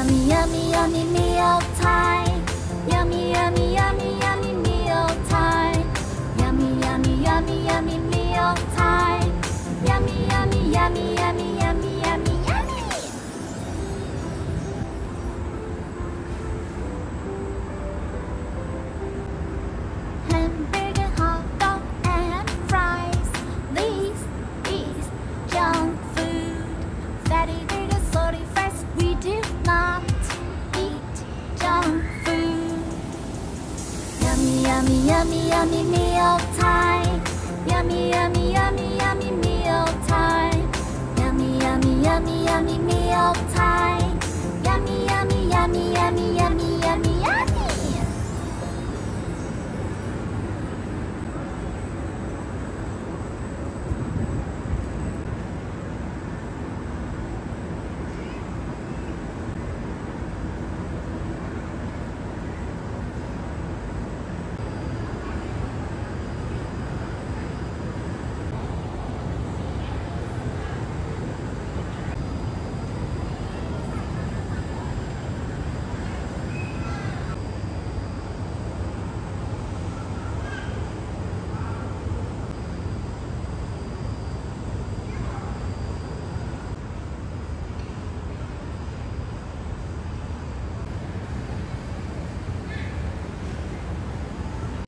yummy, yummy, yummy meow. yummy, yummy, yummy meal time. Yummy, yummy, yummy.